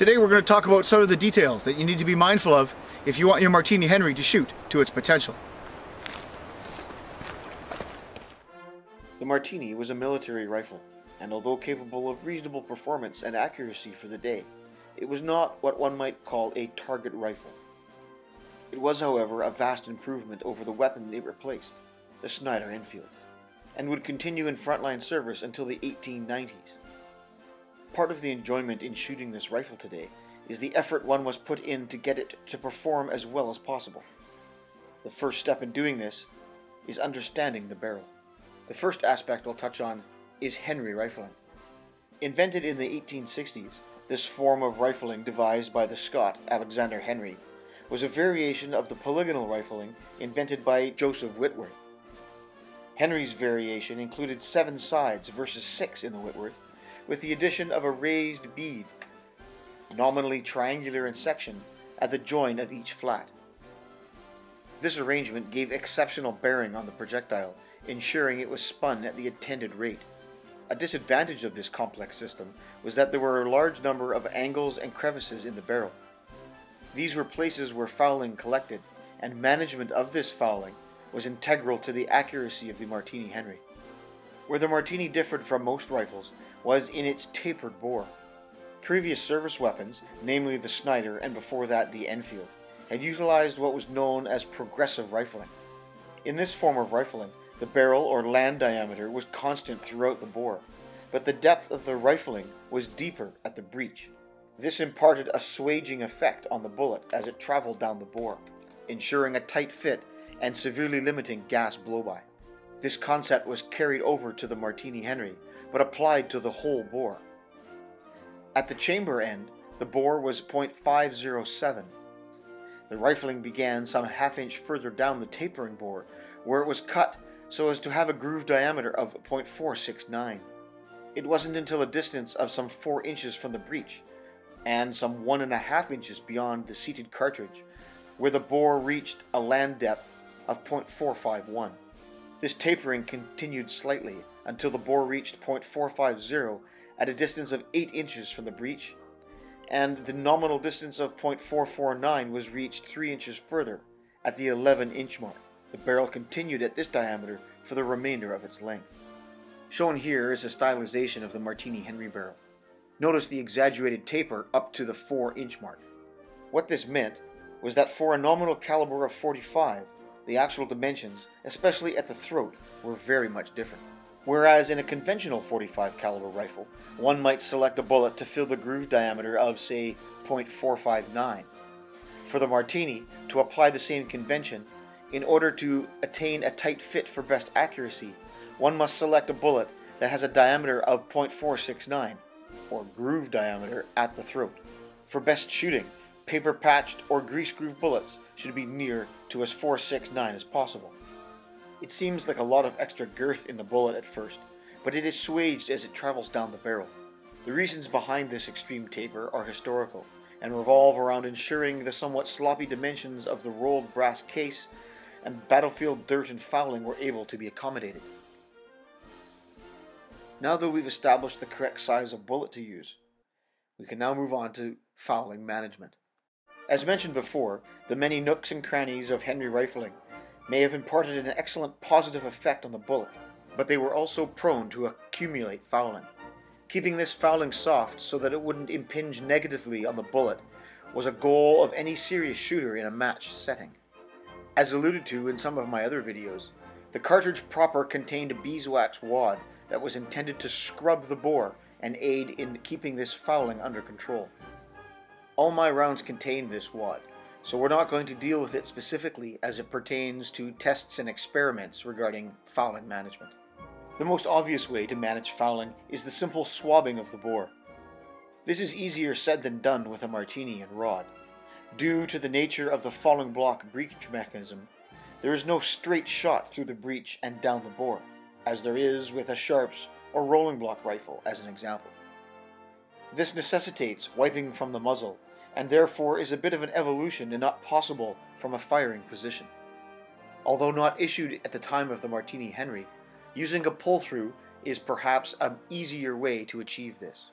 Today we're going to talk about some of the details that you need to be mindful of if you want your Martini Henry to shoot to its potential. The Martini was a military rifle, and although capable of reasonable performance and accuracy for the day, it was not what one might call a target rifle. It was, however, a vast improvement over the weapon it replaced, the Snider Enfield, and would continue in frontline service until the 1890s. Part of the enjoyment in shooting this rifle today is the effort one must put in to get it to perform as well as possible. The first step in doing this is understanding the barrel. The first aspect I'll touch on is Henry rifling. Invented in the 1860s, this form of rifling devised by the Scot Alexander Henry was a variation of the polygonal rifling invented by Joseph Whitworth. Henry's variation included seven sides versus six in the Whitworth, with the addition of a raised bead, nominally triangular in section, at the join of each flat. This arrangement gave exceptional bearing on the projectile, ensuring it was spun at the intended rate. A disadvantage of this complex system was that there were a large number of angles and crevices in the barrel. These were places where fouling collected, and management of this fouling was integral to the accuracy of the Martini Henry. Where the Martini differed from most rifles was in its tapered bore. Previous service weapons, namely the Snider and before that the Enfield, had utilized what was known as progressive rifling. In this form of rifling, the barrel or land diameter was constant throughout the bore, but the depth of the rifling was deeper at the breech. This imparted a swaging effect on the bullet as it traveled down the bore, ensuring a tight fit and severely limiting gas blowby. This concept was carried over to the Martini Henry, but applied to the whole bore. At the chamber end, the bore was .507. The rifling began some half inch further down the tapering bore, where it was cut so as to have a groove diameter of .469. It wasn't until a distance of some 4 inches from the breech, and some one and a half inches beyond the seated cartridge, where the bore reached a land depth of .451. This tapering continued slightly until the bore reached .450 at a distance of 8 inches from the breech, and the nominal distance of .449 was reached 3 inches further at the 11 inch mark. The barrel continued at this diameter for the remainder of its length. Shown here is a stylization of the Martini Henry barrel. Notice the exaggerated taper up to the 4 inch mark. What this meant was that for a nominal caliber of 45, the actual dimensions, especially at the throat, were very much different. Whereas in a conventional 45 caliber rifle, one might select a bullet to fill the groove diameter of say 0.459. For the Martini, to apply the same convention, in order to attain a tight fit for best accuracy, one must select a bullet that has a diameter of 0.469, or groove diameter, at the throat. For best shooting, paper patched or grease groove bullets should be near to as 469 as possible. It seems like a lot of extra girth in the bullet at first, but it is swaged as it travels down the barrel. The reasons behind this extreme taper are historical and revolve around ensuring the somewhat sloppy dimensions of the rolled brass case and battlefield dirt and fouling were able to be accommodated. Now that we've established the correct size of bullet to use, we can now move on to fouling management. As mentioned before, the many nooks and crannies of Henry rifling may have imparted an excellent positive effect on the bullet, but they were also prone to accumulate fouling. Keeping this fouling soft so that it wouldn't impinge negatively on the bullet was a goal of any serious shooter in a match setting. As alluded to in some of my other videos, the cartridge proper contained a beeswax wad that was intended to scrub the bore and aid in keeping this fouling under control. All my rounds contain this wad, so we're not going to deal with it specifically as it pertains to tests and experiments regarding fouling management. The most obvious way to manage fouling is the simple swabbing of the bore. This is easier said than done with a martini and rod. Due to the nature of the falling block breech mechanism, there is no straight shot through the breech and down the bore, as there is with a Sharps or rolling block rifle, as an example. This necessitates wiping from the muzzle, and therefore is a bit of an evolution and not possible from a firing position. Although not issued at the time of the Martini Henry, using a pull-through is perhaps an easier way to achieve this.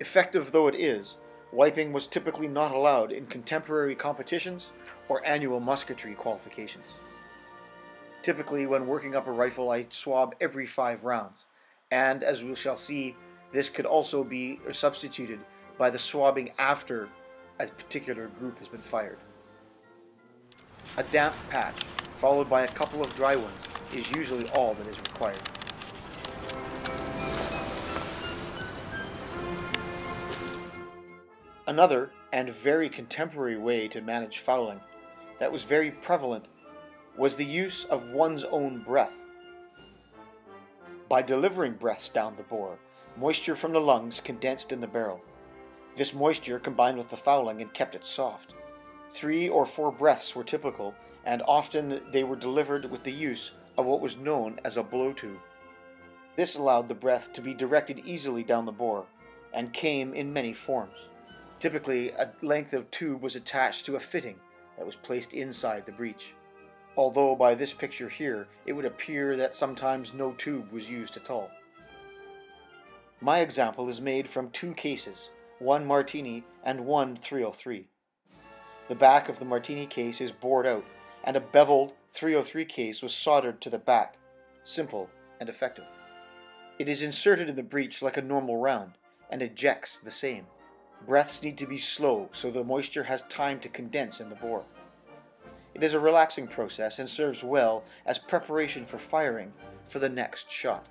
Effective though it is, wiping was typically not allowed in contemporary competitions or annual musketry qualifications. Typically, when working up a rifle, I swab every five rounds, and as we shall see, this could also be substituted by the swabbing after a particular group has been fired. A damp patch, followed by a couple of dry ones, is usually all that is required. Another, and very contemporary way to manage fouling, that was very prevalent, was the use of one's own breath. By delivering breaths down the bore, moisture from the lungs condensed in the barrel. This moisture combined with the fouling and kept it soft. Three or four breaths were typical, and often they were delivered with the use of what was known as a blow tube. This allowed the breath to be directed easily down the bore, and came in many forms. Typically, a length of tube was attached to a fitting that was placed inside the breech. Although by this picture here, it would appear that sometimes no tube was used at all. My example is made from two cases, one Martini and one 303. The back of the Martini case is bored out, and a beveled 303 case was soldered to the back. Simple and effective. It is inserted in the breech like a normal round, and ejects the same. Breaths need to be slow so the moisture has time to condense in the bore. It is a relaxing process and serves well as preparation for firing for the next shot.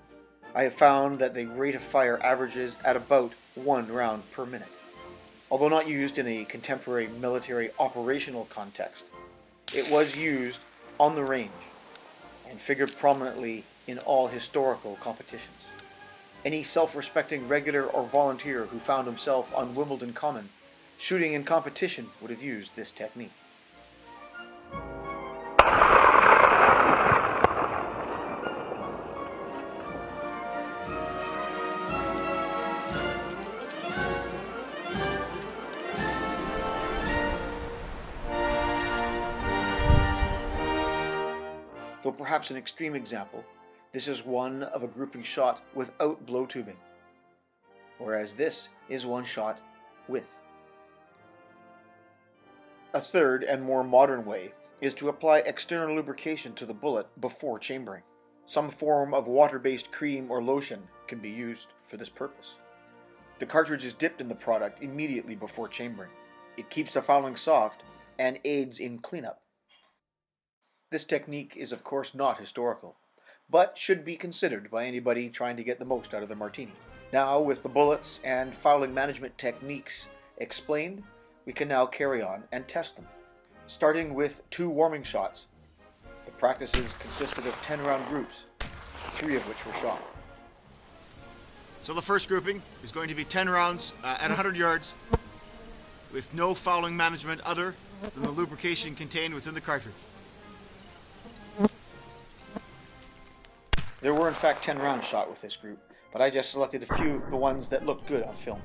I have found that the rate of fire averages at about one round per minute. Although not used in a contemporary military operational context, it was used on the range and figured prominently in all historical competitions. Any self-respecting regular or volunteer who found himself on Wimbledon Common shooting in competition would have used this technique. Perhaps an extreme example, this is one of a grouping shot without blow tubing, whereas this is one shot with. A third and more modern way is to apply external lubrication to the bullet before chambering. Some form of water-based cream or lotion can be used for this purpose. The cartridge is dipped in the product immediately before chambering. It keeps the fouling soft and aids in cleanup. This technique is of course not historical, but should be considered by anybody trying to get the most out of their martini. Now, with the bullets and fouling management techniques explained, we can now carry on and test them. Starting with two warming shots. The practices consisted of 10 round groups, three of which were shot. So the first grouping is going to be 10 rounds uh, at 100 yards with no fouling management other than the lubrication contained within the cartridge. There were in fact 10 rounds shot with this group, but I just selected a few of the ones that looked good on film.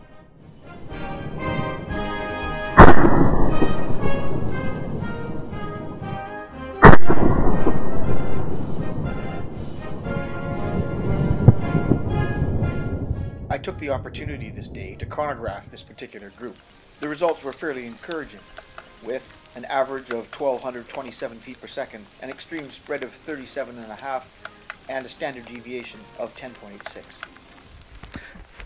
I took the opportunity this day to chronograph this particular group. The results were fairly encouraging, with an average of 1227 feet per second, an extreme spread of 37 and a half, and a standard deviation of 10.86.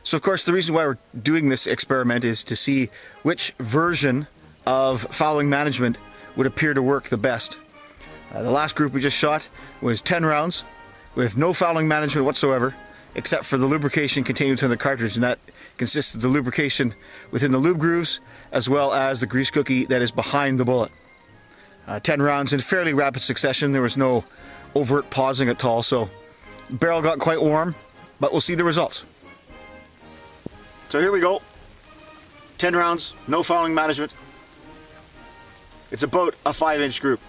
So of course the reason why we're doing this experiment is to see which version of fouling management would appear to work the best. Uh, the last group we just shot was 10 rounds with no fouling management whatsoever except for the lubrication contained within the cartridge and that consists of the lubrication within the lube grooves as well as the grease cookie that is behind the bullet. Uh, 10 rounds in fairly rapid succession, there was no overt pausing at all so barrel got quite warm but we'll see the results. So here we go. 10 rounds, no fouling management. It's about a 5 inch group.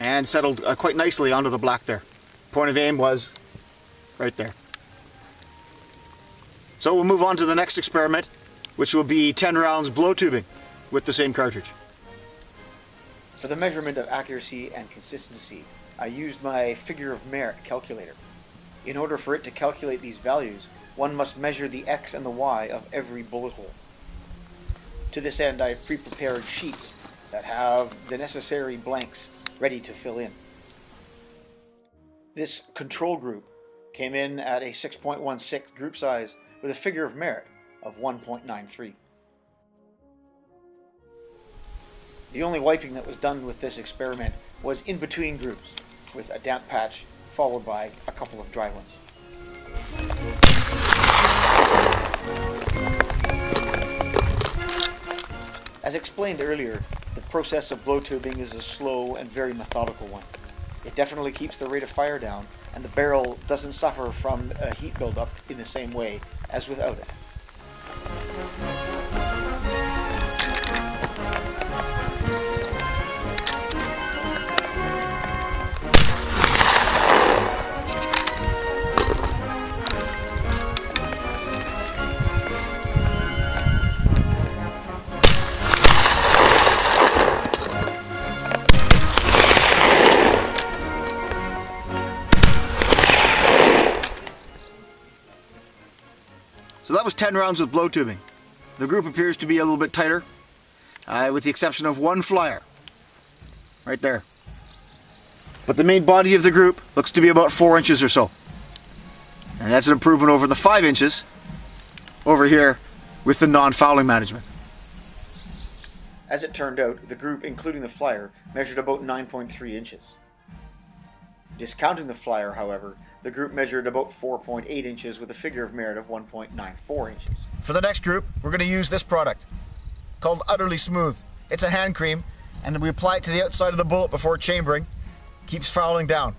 And settled uh, quite nicely onto the black there. Point of aim was right there. So we'll move on to the next experiment, which will be 10 rounds blow tubing with the same cartridge. For the measurement of accuracy and consistency, I used my figure of merit calculator. In order for it to calculate these values, one must measure the x and the y of every bullet hole. To this end, I have pre-prepared sheets that have the necessary blanks ready to fill in. This control group came in at a 6.16 group size with a figure of merit of 1.93. The only wiping that was done with this experiment was in between groups, with a damp patch followed by a couple of dry ones. As explained earlier, the process of blow tubing is a slow and very methodical one. It definitely keeps the rate of fire down, and the barrel doesn't suffer from a heat buildup in the same way as without it. 10 rounds with blow tubing. The group appears to be a little bit tighter, uh, with the exception of one flyer. Right there. But the main body of the group looks to be about 4 inches or so. And that's an improvement over the 5 inches over here with the non-fouling management. As it turned out, the group, including the flyer, measured about 9.3 inches. Discounting the flyer, however, the group measured about 4.8 inches with a figure of merit of 1.94 inches. For the next group, we're going to use this product called Utterly Smooth. It's a hand cream, and we apply it to the outside of the bullet before chambering. Keeps fouling down.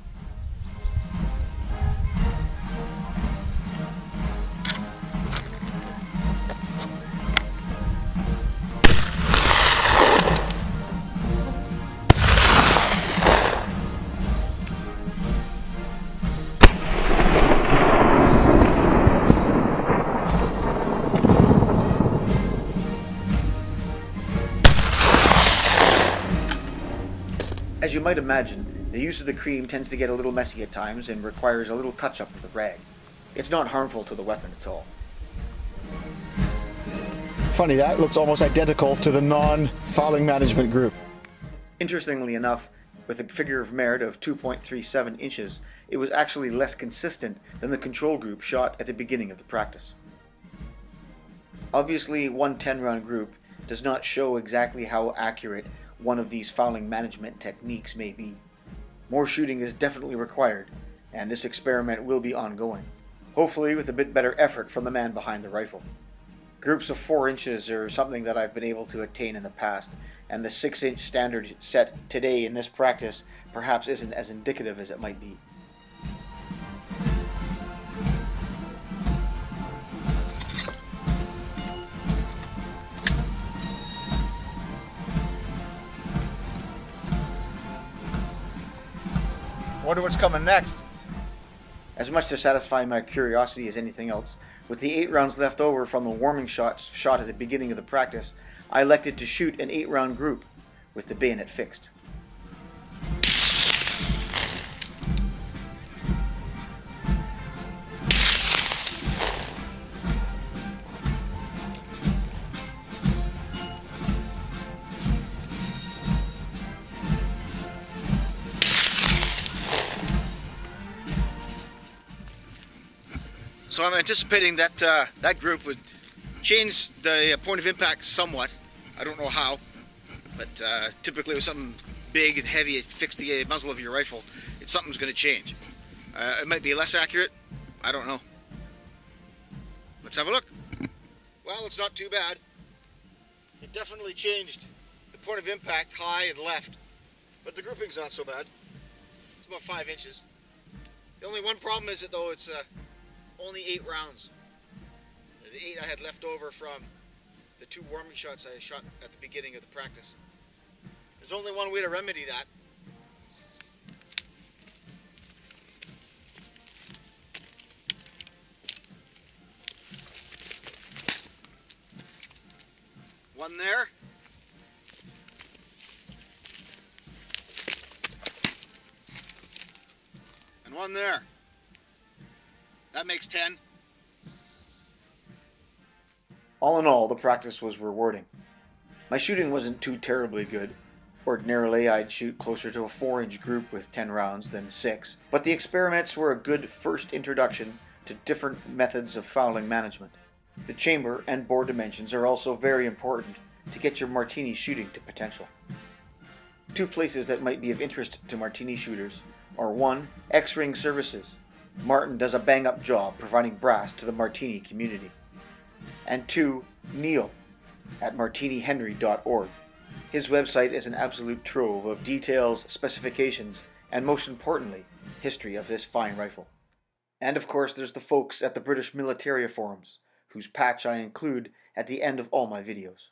As you might imagine, the use of the cream tends to get a little messy at times and requires a little touch up with the rag. It's not harmful to the weapon at all. Funny, that looks almost identical to the non-fouling management group. Interestingly enough, with a figure of merit of 2.37 inches, it was actually less consistent than the control group shot at the beginning of the practice. Obviously, one 10 round group does not show exactly how accurate one of these fouling management techniques may be. More shooting is definitely required, and this experiment will be ongoing, hopefully with a bit better effort from the man behind the rifle. Groups of 4 inches are something that I've been able to attain in the past, and the 6 inch standard set today in this practice perhaps isn't as indicative as it might be. Wonder what's coming next. As much to satisfy my curiosity as anything else, with the 8 rounds left over from the warming shots shot at the beginning of the practice, I elected to shoot an 8 round group with the bayonet fixed. So I'm anticipating that uh, that group would change the uh, point of impact somewhat. I don't know how, but uh, typically with something big and heavy, it fixed the uh, muzzle of your rifle. It's something's going to change. Uh, it might be less accurate. I don't know. Let's have a look. Well, it's not too bad. It definitely changed the point of impact, high and left, but the grouping's not so bad. It's about five inches. The only one problem is that though it's uh, only eight rounds. The eight I had left over from the two warming shots I shot at the beginning of the practice. There's only one way to remedy that. One there. And one there. That makes 10. All in all, the practice was rewarding. My shooting wasn't too terribly good. Ordinarily, I'd shoot closer to a 4 inch group with 10 rounds than 6, but the experiments were a good first introduction to different methods of fouling management. The chamber and bore dimensions are also very important to get your martini shooting to potential. Two places that might be of interest to martini shooters are 1. X Ring Services. Martin does a bang up job providing brass to the martini community. And 2. Neil at martinihenry.org. His website is an absolute trove of details, specifications, and most importantly, history of this fine rifle. And of course, there's the folks at the British Militaria forums, whose patch I include at the end of all my videos.